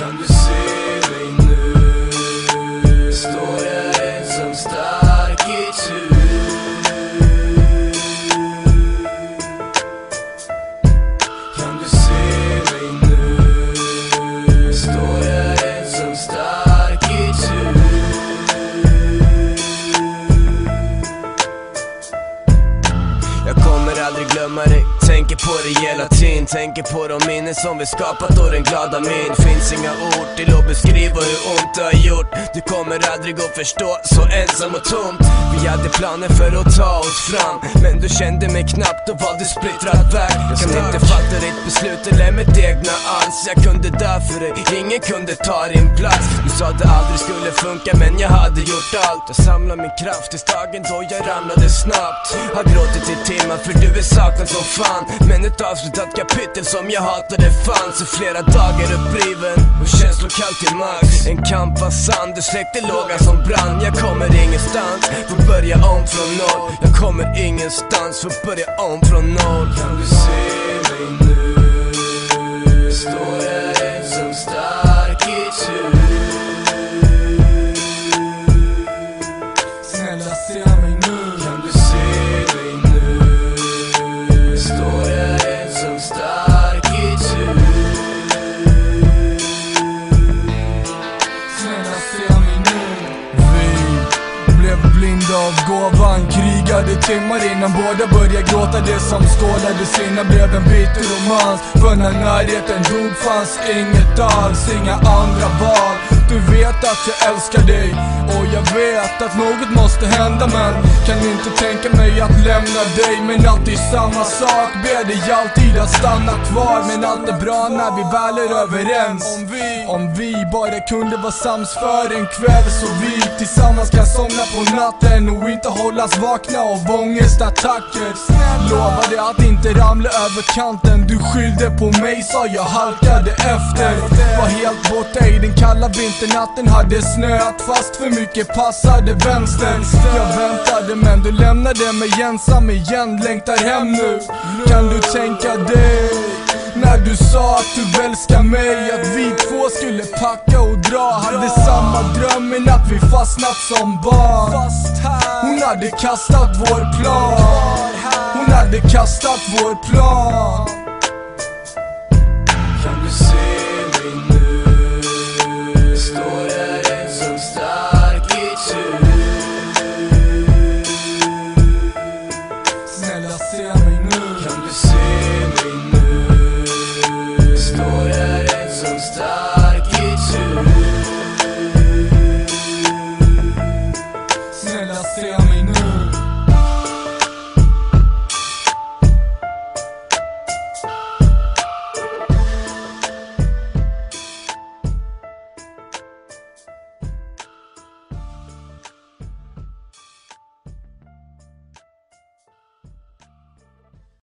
Time to say they knew. Glömma dig Tänker på dig hela tiden Tänker på de minnen som vi skapat och den glada min. Finns inga ord till att beskriva hur ont du har gjort. Du kommer aldrig att förstå, så ensam och tomt Vi hade planer för att ta oss fram Men du kände mig knappt och valde splittrad väg. Jag kan inte beslut eller mitt egna ans Jag kunde dö för dig, ingen kunde ta din plats. Du sa det aldrig skulle funka men jag hade gjort allt. Jag samlade min kraft tills dagen då jag ramlade snabbt. Har gråtit i timmar för du är saknad som fan. Men ett avslutat kapitel som jag hatade fanns I flera dagar uppriven. Och känslokall till max. En kamp var sann, du släckte lågan som brann. Jag kommer ingenstans, får börja om från noll. Jag kommer ingenstans, får börja om från noll. story. Blev av gåvan Krigade timmar innan båda började gråta. Det som skådades innan blev en bitter romans. För när närheten dog fanns inget alls, inga andra val. Du vet att jag älskar dig. Och jag vet att något måste hända men Kan inte tänka mig att lämna dig? Men alltid samma sak, ber dig alltid att stanna kvar. Men allt är bra när vi väl är överens. Om vi, om vi bara kunde vara sams för en kväll Så vi tillsammans kan somna på natten och inte hållas vakna av ångestattacker. Lovade att inte ramla över kanten. Du skyllde på mig sa jag halkade efter. Var helt borta i den kalla vinternatten Hade snöat fast för mycket. Passade vänstern. Jag väntade men du lämnade mig ensam igen. Längtar hem nu. Kan du tänka dig när du sa att du älskar mig? Att vi två skulle packa och dra. Hade samma dröm men att vi fastnat som barn. Hon hade kastat vår plan. Hon hade kastat vår plan.